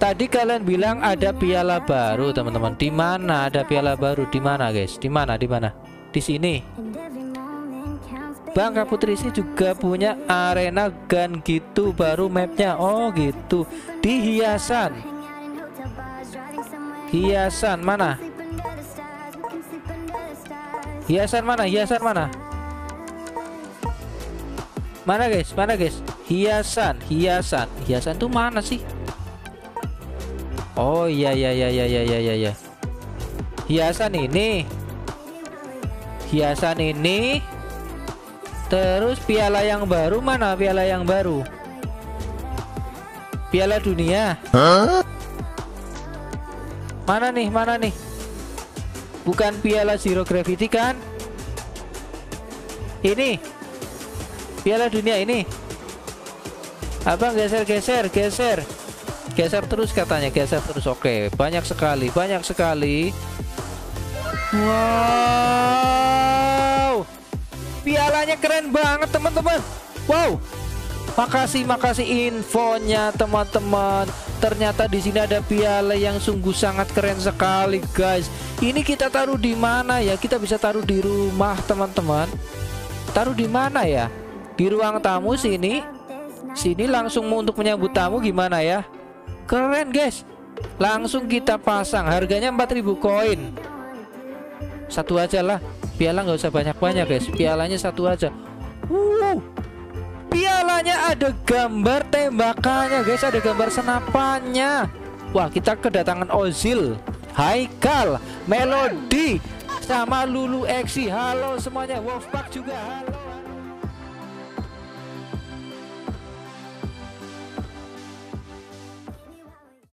Tadi kalian bilang ada piala baru, teman-teman. Di mana ada piala baru? Di mana, guys? Di mana? Di mana? Di sini. Bang Putri sih juga punya arena gun gitu baru mapnya. Oh, gitu. Di hiasan. Hiasan mana? Hiasan mana? Hiasan mana? Mana guys? Mana guys? Hiasan, hiasan, hiasan tuh mana sih? Oh iya iya iya iya iya iya iya. Hiasan ini. Hiasan ini. Terus piala yang baru mana? Piala yang baru. Piala dunia. Mana nih? Mana nih? Bukan piala Zero Gravity kan? Ini. Piala dunia ini. Abang geser geser geser. Geser terus katanya, geser terus. Oke, banyak sekali, banyak sekali. Wow. Pialanya keren banget, teman-teman. Wow. Makasih, makasih infonya, teman-teman. Ternyata di sini ada piala yang sungguh sangat keren sekali, guys. Ini kita taruh di mana ya? Kita bisa taruh di rumah, teman-teman. Taruh di mana ya? Di ruang tamu sini. Sini langsung untuk menyambut tamu gimana ya? Keren, guys. Langsung kita pasang. Harganya 4000 koin. Satu aja lah. Piala nggak usah banyak-banyak, guys. Pialanya satu aja. Wow. Pialanya ada gambar tembakannya, guys. Ada gambar senapannya. Wah, kita kedatangan Ozil, Haikal, Melody, sama Lulu Exi. Halo semuanya, Wolfpack juga. Halo.